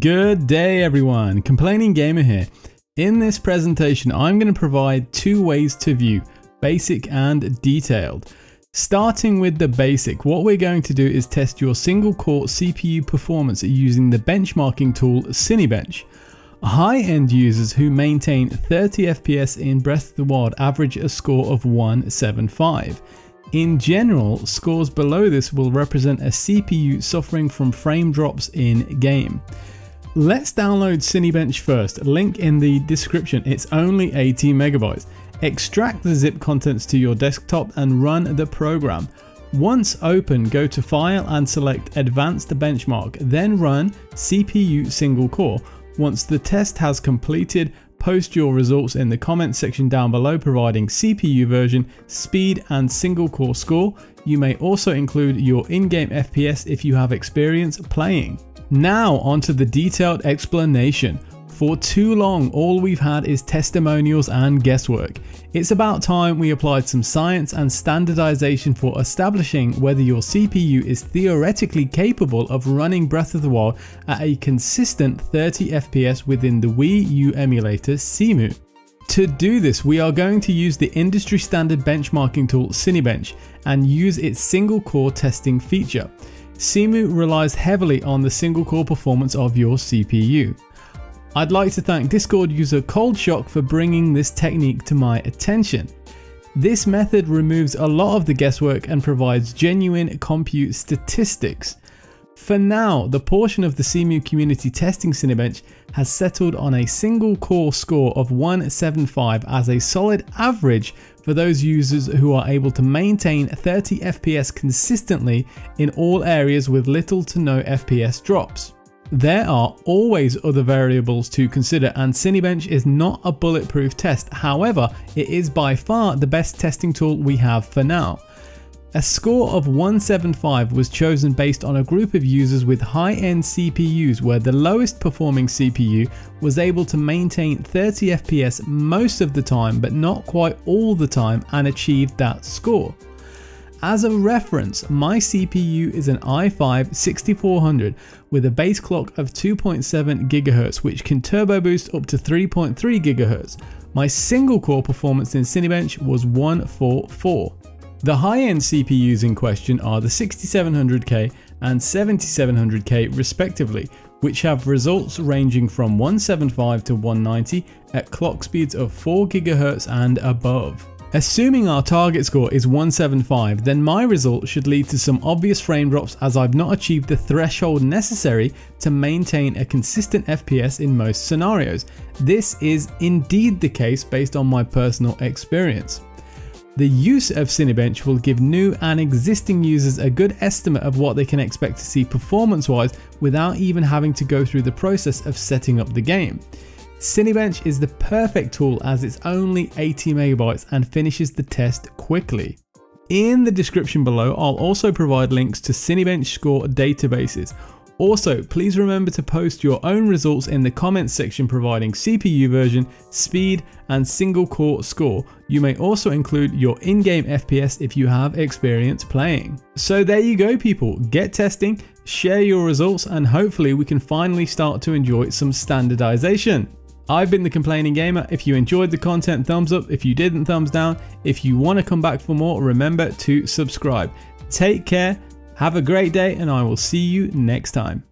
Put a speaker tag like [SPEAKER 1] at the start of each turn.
[SPEAKER 1] Good day everyone, Complaining Gamer here. In this presentation I'm going to provide two ways to view, basic and detailed. Starting with the basic, what we're going to do is test your single core CPU performance using the benchmarking tool Cinebench. High-end users who maintain 30 FPS in Breath of the Wild average a score of 175. In general, scores below this will represent a CPU suffering from frame drops in game. Let's download Cinebench first, link in the description, it's only 18 megabytes. Extract the zip contents to your desktop and run the program. Once open, go to File and select Advanced Benchmark, then run CPU single core. Once the test has completed, post your results in the comments section down below providing CPU version, speed and single core score. You may also include your in-game FPS if you have experience playing. Now onto the detailed explanation. For too long, all we've had is testimonials and guesswork. It's about time we applied some science and standardization for establishing whether your CPU is theoretically capable of running Breath of the Wild at a consistent 30 FPS within the Wii U emulator Cemu. To do this, we are going to use the industry standard benchmarking tool Cinebench and use its single core testing feature. Cemu relies heavily on the single core performance of your CPU. I'd like to thank Discord user ColdShock for bringing this technique to my attention. This method removes a lot of the guesswork and provides genuine compute statistics. For now, the portion of the Cemu community testing Cinebench has settled on a single core score of 175 as a solid average for those users who are able to maintain 30 FPS consistently in all areas with little to no FPS drops. There are always other variables to consider and Cinebench is not a bulletproof test, however it is by far the best testing tool we have for now. A score of 175 was chosen based on a group of users with high-end CPUs where the lowest performing CPU was able to maintain 30 FPS most of the time but not quite all the time and achieved that score. As a reference, my CPU is an i5 6400 with a base clock of 2.7 GHz which can turbo boost up to 3.3 GHz. My single core performance in Cinebench was 144. The high-end CPUs in question are the 6700K and 7700K respectively, which have results ranging from 175 to 190 at clock speeds of 4 GHz and above. Assuming our target score is 175, then my result should lead to some obvious frame drops as I've not achieved the threshold necessary to maintain a consistent FPS in most scenarios. This is indeed the case based on my personal experience. The use of Cinebench will give new and existing users a good estimate of what they can expect to see performance wise without even having to go through the process of setting up the game. Cinebench is the perfect tool as it's only 80 megabytes and finishes the test quickly. In the description below, I'll also provide links to Cinebench score databases, also, please remember to post your own results in the comments section providing CPU version, speed, and single core score. You may also include your in-game FPS if you have experience playing. So there you go people, get testing, share your results, and hopefully we can finally start to enjoy some standardization. I've been the Complaining Gamer. If you enjoyed the content, thumbs up. If you didn't, thumbs down. If you want to come back for more, remember to subscribe. Take care have a great day and I will see you next time.